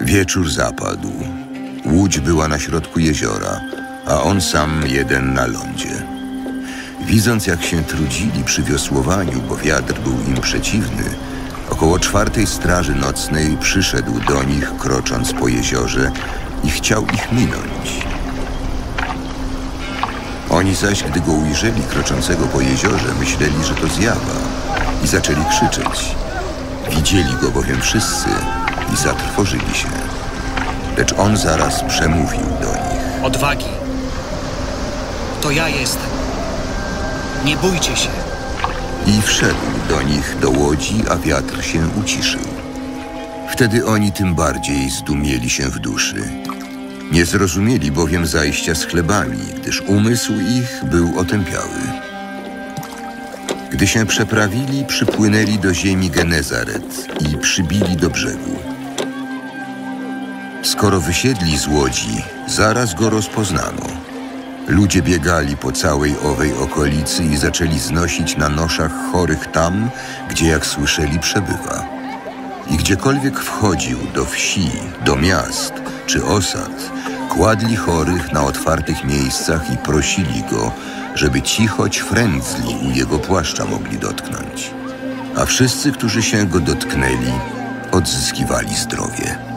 Wieczór zapadł. Łódź była na środku jeziora, a on sam jeden na lądzie. Widząc, jak się trudzili przy wiosłowaniu, bo wiatr był im przeciwny, około czwartej straży nocnej przyszedł do nich, krocząc po jeziorze i chciał ich minąć. Oni zaś, gdy go ujrzeli kroczącego po jeziorze, myśleli, że to zjawa i zaczęli krzyczeć. Widzieli go bowiem wszyscy i zatrwożyli się. Lecz on zaraz przemówił do nich. Odwagi. To ja jestem. Nie bójcie się. I wszedł do nich do łodzi, a wiatr się uciszył. Wtedy oni tym bardziej zdumieli się w duszy. Nie zrozumieli bowiem zajścia z chlebami, gdyż umysł ich był otępiały. Gdy się przeprawili, przypłynęli do ziemi Genezaret i przybili do brzegu. Skoro wysiedli z łodzi, zaraz go rozpoznano. Ludzie biegali po całej owej okolicy i zaczęli znosić na noszach chorych tam, gdzie jak słyszeli przebywa. I gdziekolwiek wchodził, do wsi, do miast czy osad, kładli chorych na otwartych miejscach i prosili go, żeby ci choć frędzli u jego płaszcza mogli dotknąć. A wszyscy, którzy się go dotknęli, odzyskiwali zdrowie.